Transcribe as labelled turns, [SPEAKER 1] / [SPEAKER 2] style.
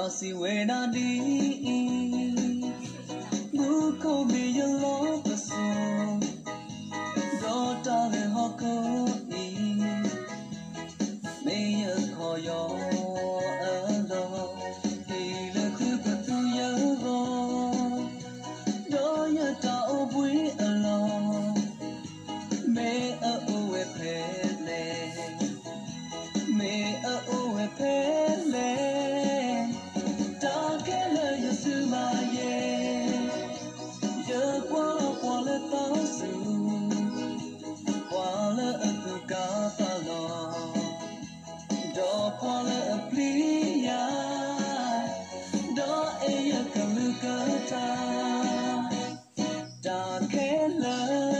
[SPEAKER 1] Lossy when I need Who call me your love the song Daughter the hoko May you call your alone He look who Don't care love.